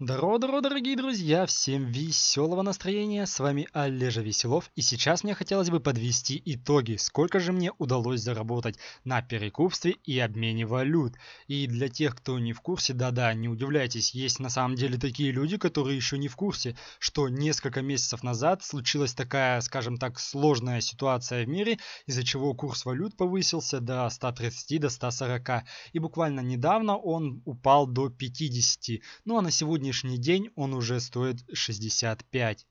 Здорово-здорово, дорогие друзья! Всем веселого настроения! С вами Олежа Веселов и сейчас мне хотелось бы подвести итоги, сколько же мне удалось заработать на перекупстве и обмене валют. И для тех, кто не в курсе, да-да, не удивляйтесь, есть на самом деле такие люди, которые еще не в курсе, что несколько месяцев назад случилась такая, скажем так, сложная ситуация в мире, из-за чего курс валют повысился до 130, до 140, и буквально недавно он упал до 50. Ну а на сегодня сегодняшний день он уже стоит 65.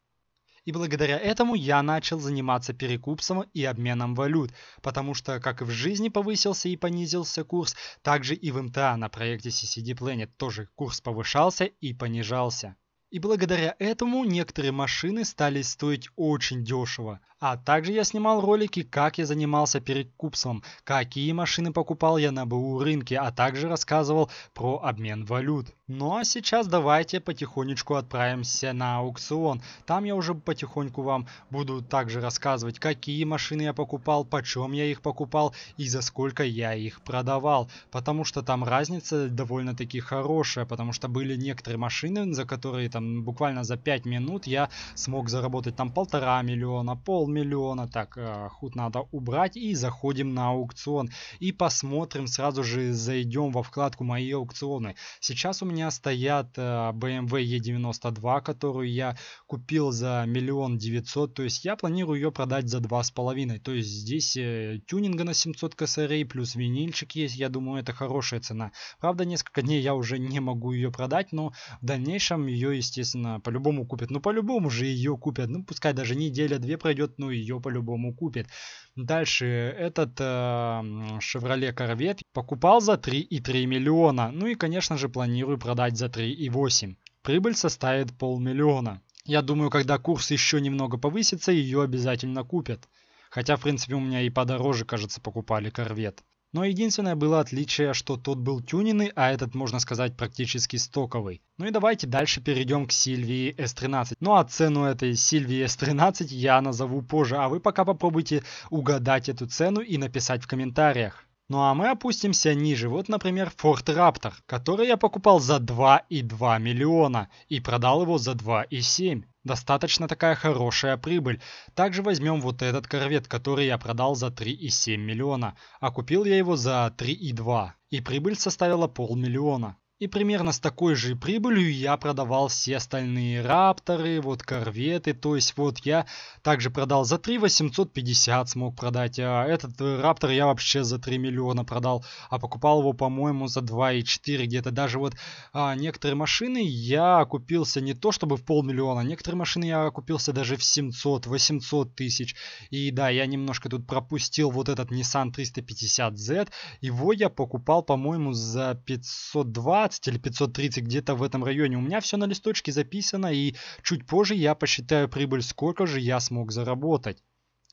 И благодаря этому я начал заниматься перекупством и обменом валют, потому что как и в жизни повысился и понизился курс, так же и в МТА на проекте CCD Planet тоже курс повышался и понижался. И благодаря этому некоторые машины стали стоить очень дешево. А также я снимал ролики, как я занимался перекупством, какие машины покупал я на БУ рынке, а также рассказывал про обмен валют. Ну а сейчас давайте потихонечку отправимся на аукцион. Там я уже потихоньку вам буду также рассказывать, какие машины я покупал, почем я их покупал и за сколько я их продавал. Потому что там разница довольно-таки хорошая, потому что были некоторые машины, за которые там буквально за 5 минут я смог заработать там полтора миллиона, полмиллиона. Так, э, худ надо убрать и заходим на аукцион. И посмотрим, сразу же зайдем во вкладку «Мои аукционы». Сейчас у меня стоят BMW E92, которую я купил за миллион девятьсот. То есть я планирую ее продать за два с половиной. То есть здесь э, тюнинга на 700 косарей плюс винильчик есть. Я думаю, это хорошая цена. Правда, несколько дней я уже не могу ее продать, но в дальнейшем ее, естественно, по-любому купят. Ну, по-любому же ее купят. Ну, пускай даже неделя-две пройдет, но ее по-любому купят. Дальше этот Chevrolet Corvette покупал за 3,3 миллиона. Ну и, конечно же, планирую продать за 3,8. Прибыль составит полмиллиона. Я думаю, когда курс еще немного повысится, ее обязательно купят. Хотя, в принципе, у меня и подороже, кажется, покупали корвет. Но единственное было отличие, что тот был тюненный, а этот, можно сказать, практически стоковый. Ну и давайте дальше перейдем к Сильвии S13. Ну а цену этой Сильвии S13 я назову позже, а вы пока попробуйте угадать эту цену и написать в комментариях. Ну а мы опустимся ниже. Вот, например, Ford Raptor, который я покупал за 2,2 миллиона и продал его за 2,7. Достаточно такая хорошая прибыль. Также возьмем вот этот корвет, который я продал за 3,7 миллиона, а купил я его за 3,2. И прибыль составила полмиллиона. И примерно с такой же прибылью я продавал все остальные рапторы, вот корветы. То есть вот я также продал за 3 850 смог продать. А этот э, раптор я вообще за 3 миллиона продал. А покупал его, по-моему, за 2,4 где-то. Даже вот а, некоторые машины я купился не то чтобы в полмиллиона. Некоторые машины я купился даже в 700-800 тысяч. И да, я немножко тут пропустил вот этот Nissan 350Z. Его я покупал, по-моему, за 520 520 или 530 где-то в этом районе. У меня все на листочке записано и чуть позже я посчитаю прибыль, сколько же я смог заработать.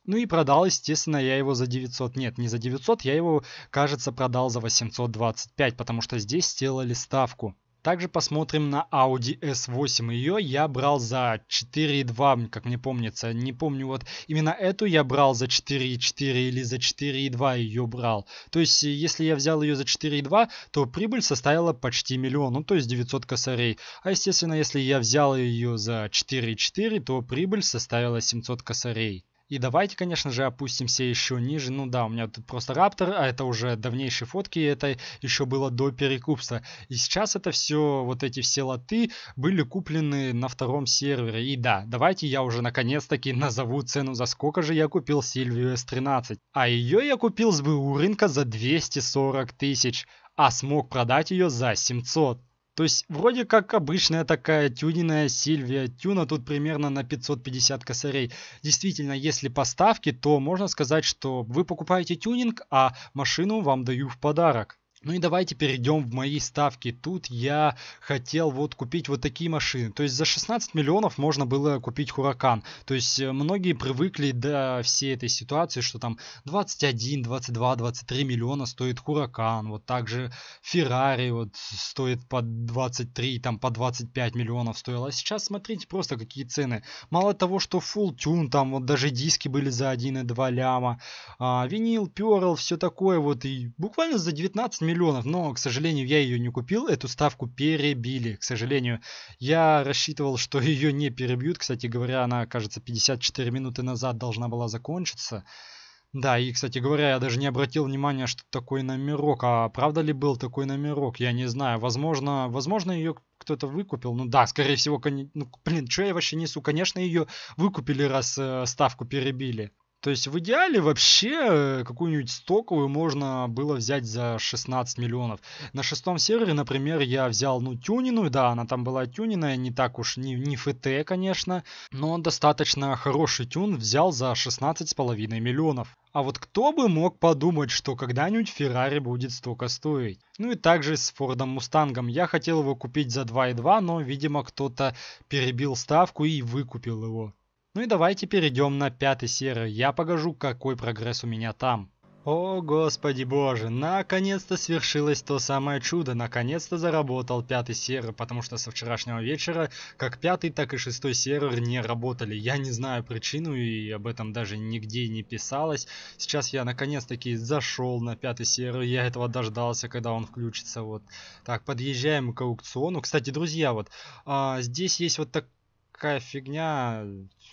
Ну и продал, естественно, я его за 900. Нет, не за 900, я его, кажется, продал за 825, потому что здесь сделали ставку. Также посмотрим на Audi S8. Ее я брал за 4,2, как мне помнится. Не помню, вот именно эту я брал за 4,4 или за 4,2 ее брал. То есть, если я взял ее за 4,2, то прибыль составила почти миллион, ну то есть 900 косарей. А естественно, если я взял ее за 4,4, то прибыль составила 700 косарей. И давайте, конечно же, опустимся еще ниже. Ну да, у меня тут просто Раптор, а это уже давнейшие фотки, это еще было до перекупства. И сейчас это все, вот эти все лоты были куплены на втором сервере. И да, давайте я уже наконец-таки назову цену, за сколько же я купил Сильвию S13. А ее я купил с БУ рынка за 240 тысяч, а смог продать ее за 700. То есть вроде как обычная такая тюненная Сильвия. Тюна тут примерно на 550 косарей. Действительно, если поставки, то можно сказать, что вы покупаете тюнинг, а машину вам даю в подарок. Ну и давайте перейдем в мои ставки. Тут я хотел вот купить вот такие машины. То есть за 16 миллионов можно было купить Хуракан. То есть э, многие привыкли до всей этой ситуации, что там 21, 22, 23 миллиона стоит Хуракан. Вот также Феррари вот стоит по 23, там по 25 миллионов стоило. А сейчас смотрите просто какие цены. Мало того, что Full Tune, там вот даже диски были за 1,2 ляма. А, винил, Pearl, все такое вот. И буквально за 19 миллионов миллионов, но, к сожалению, я ее не купил, эту ставку перебили, к сожалению. Я рассчитывал, что ее не перебьют, кстати говоря, она, кажется, 54 минуты назад должна была закончиться. Да, и, кстати говоря, я даже не обратил внимания, что такой номерок. А правда ли был такой номерок? Я не знаю. Возможно, возможно ее кто-то выкупил. Ну да, скорее всего, кон... ну, блин, что я вообще несу? Конечно, ее выкупили, раз э, ставку перебили. То есть в идеале вообще э, какую-нибудь стоковую можно было взять за 16 миллионов. На шестом сервере, например, я взял, ну, тюнину, да, она там была тюниная, не так уж, не, не ФТ, конечно, но достаточно хороший тюн взял за 16,5 миллионов. А вот кто бы мог подумать, что когда-нибудь Феррари будет столько стоить. Ну и также с Фордом Мустангом. Я хотел его купить за 2,2, но, видимо, кто-то перебил ставку и выкупил его. Ну и давайте перейдем на пятый серый. Я покажу, какой прогресс у меня там. О, господи боже, наконец-то свершилось то самое чудо, наконец-то заработал пятый сервер, потому что со вчерашнего вечера как пятый, так и шестой сервер не работали. Я не знаю причину и об этом даже нигде не писалось. Сейчас я наконец-таки зашел на пятый сервер, я этого дождался, когда он включится. Вот так, подъезжаем к аукциону. Кстати, друзья, вот а, здесь есть вот такая фигня,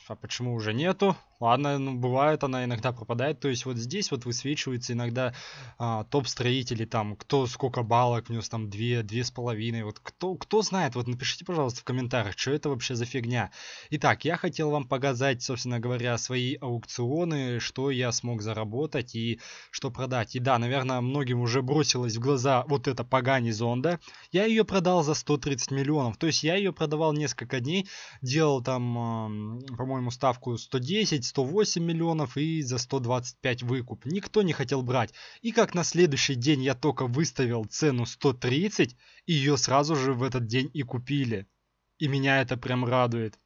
а почему уже нету? Ладно, ну бывает, она иногда пропадает. То есть вот здесь вот высвечивается иногда а, топ-строители, там, кто сколько баллов внес, там, две, две с половиной. Вот кто, кто знает, вот напишите, пожалуйста, в комментариях, что это вообще за фигня. Итак, я хотел вам показать, собственно говоря, свои аукционы, что я смог заработать и что продать. И да, наверное, многим уже бросилось в глаза вот эта Пагани Зонда. Я ее продал за 130 миллионов. То есть я ее продавал несколько дней, делал там, по-моему, ставку 110, 108 миллионов и за 125 выкуп. Никто не хотел брать. И как на следующий день я только выставил цену 130, ее сразу же в этот день и купили. И меня это прям радует.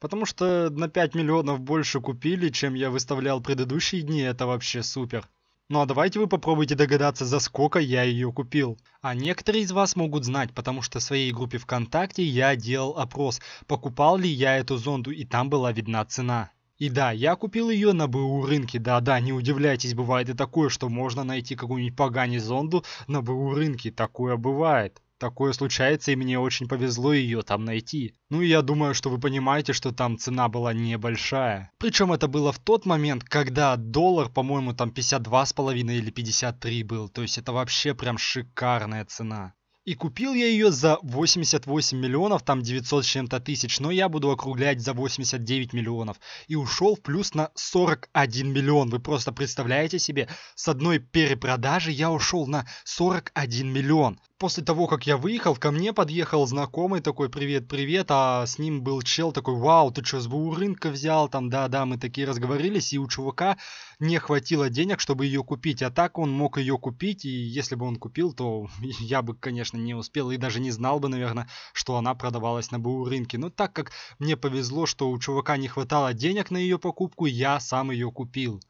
Потому что на 5 миллионов больше купили, чем я выставлял предыдущие дни, это вообще супер. Ну а давайте вы попробуйте догадаться, за сколько я ее купил. А некоторые из вас могут знать, потому что в своей группе ВКонтакте я делал опрос, покупал ли я эту зонду, и там была видна цена. И да, я купил ее на БУ рынке, да-да, не удивляйтесь, бывает и такое, что можно найти какую-нибудь погани зонду на БУ рынке, такое бывает. Такое случается, и мне очень повезло ее там найти. Ну и я думаю, что вы понимаете, что там цена была небольшая. Причем это было в тот момент, когда доллар, по-моему, там 52,5 или 53 был. То есть это вообще прям шикарная цена. И купил я ее за 88 миллионов, там 900 с чем-то тысяч, но я буду округлять за 89 миллионов. И ушел в плюс на 41 миллион. Вы просто представляете себе, с одной перепродажи я ушел на 41 миллион после того, как я выехал, ко мне подъехал знакомый такой, привет, привет, а с ним был чел такой, вау, ты что, с БУ рынка взял, там, да-да, мы такие разговорились, и у чувака не хватило денег, чтобы ее купить, а так он мог ее купить, и если бы он купил, то я бы, конечно, не успел, и даже не знал бы, наверное, что она продавалась на БУ рынке. Но так как мне повезло, что у чувака не хватало денег на ее покупку, я сам ее купил.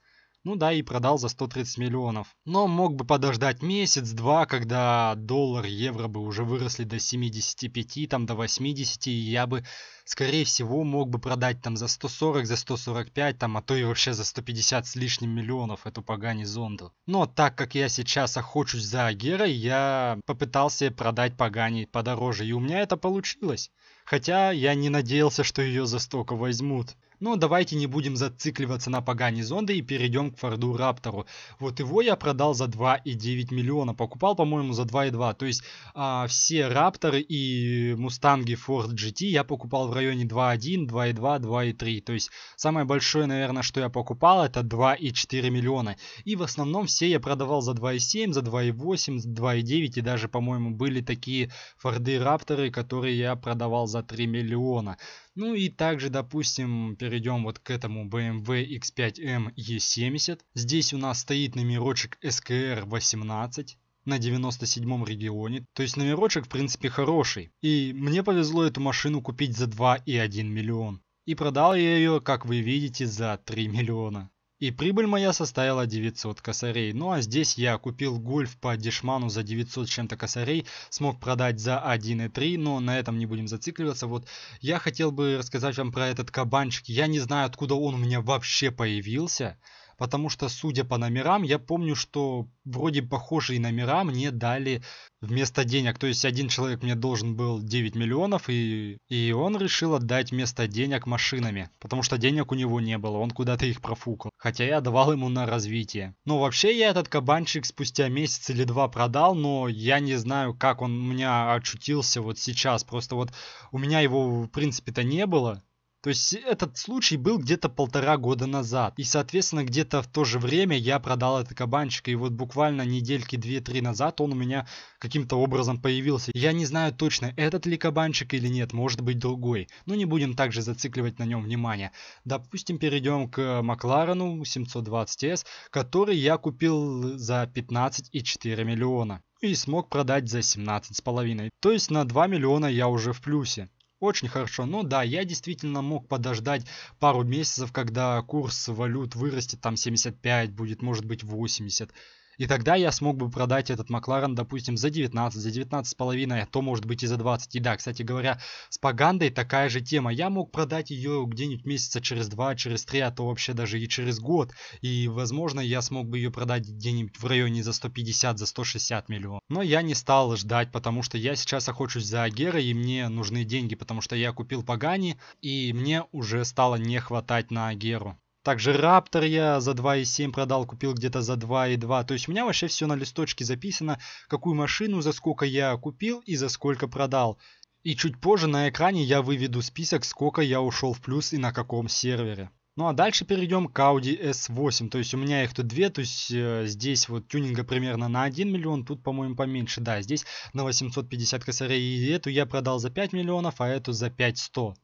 Ну да, и продал за 130 миллионов. Но мог бы подождать месяц-два, когда доллар, евро бы уже выросли до 75, там до 80, и я бы, скорее всего, мог бы продать там за 140, за 145, там, а то и вообще за 150 с лишним миллионов эту погани зонду. Но так как я сейчас охочусь за Агерой, я попытался продать погани подороже, и у меня это получилось. Хотя я не надеялся, что ее за столько возьмут. Но давайте не будем зацикливаться на погане зонда и перейдем к Форду Раптору. Вот его я продал за 2,9 миллиона. Покупал, по-моему, за 2,2. То есть а, все Рапторы и Мустанги Ford GT я покупал в районе 2,1, 2,2, 2,3. То есть самое большое, наверное, что я покупал, это 2,4 миллиона. И в основном все я продавал за 2,7, за 2,8, за 2,9. И даже, по-моему, были такие Форды Рапторы, которые я продавал за 3 миллиона. Ну и также, допустим, перейдем вот к этому BMW X5M E70. Здесь у нас стоит номерочек SKR 18 на 97 регионе. То есть номерочек в принципе хороший. И мне повезло эту машину купить за 2,1 миллион. И продал я ее, как вы видите, за 3 миллиона. И прибыль моя составила 900 косарей. Ну а здесь я купил гольф по дешману за 900 чем-то косарей. Смог продать за 1,3, но на этом не будем зацикливаться. Вот я хотел бы рассказать вам про этот кабанчик. Я не знаю, откуда он у меня вообще появился. Потому что, судя по номерам, я помню, что вроде похожие номера мне дали вместо денег. То есть один человек мне должен был 9 миллионов, и, и он решил отдать вместо денег машинами. Потому что денег у него не было, он куда-то их профукал. Хотя я давал ему на развитие. Ну, вообще, я этот кабанчик спустя месяц или два продал, но я не знаю, как он у меня очутился вот сейчас. Просто вот у меня его, в принципе-то, не было. То есть этот случай был где-то полтора года назад. И, соответственно, где-то в то же время я продал этот кабанчик. И вот буквально недельки 2-3 назад он у меня каким-то образом появился. Я не знаю точно, этот ли кабанчик или нет, может быть другой. Но не будем также зацикливать на нем внимание. Допустим, перейдем к Макларену 720S, который я купил за 15,4 миллиона и смог продать за 17,5. То есть на 2 миллиона я уже в плюсе. Очень хорошо. Ну да, я действительно мог подождать пару месяцев, когда курс валют вырастет, там 75 будет, может быть 80. И тогда я смог бы продать этот Макларен, допустим, за 19, за 19,5, а то может быть и за 20. И да, кстати говоря, с Пагандой такая же тема. Я мог продать ее где-нибудь месяца через 2, через 3, а то вообще даже и через год. И, возможно, я смог бы ее продать где-нибудь в районе за 150, за 160 миллионов. Но я не стал ждать, потому что я сейчас охочусь за Агера, и мне нужны деньги, потому что я купил Пагани, и мне уже стало не хватать на Агеру. Также Раптор я за 2.7 продал, купил где-то за 2.2. То есть у меня вообще все на листочке записано, какую машину, за сколько я купил и за сколько продал. И чуть позже на экране я выведу список, сколько я ушел в плюс и на каком сервере. Ну а дальше перейдем к Audi S8, то есть у меня их тут две, то есть э, здесь вот тюнинга примерно на 1 миллион, тут по-моему поменьше, да, здесь на 850 косарей, и эту я продал за 5 миллионов, а эту за 5100.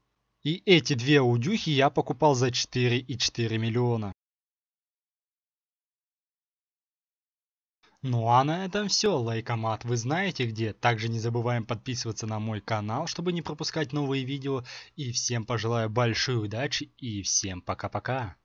И эти две аудюхи я покупал за 4,4 миллиона. Ну а на этом все, лайкомат вы знаете где. Также не забываем подписываться на мой канал, чтобы не пропускать новые видео. И всем пожелаю большой удачи и всем пока-пока.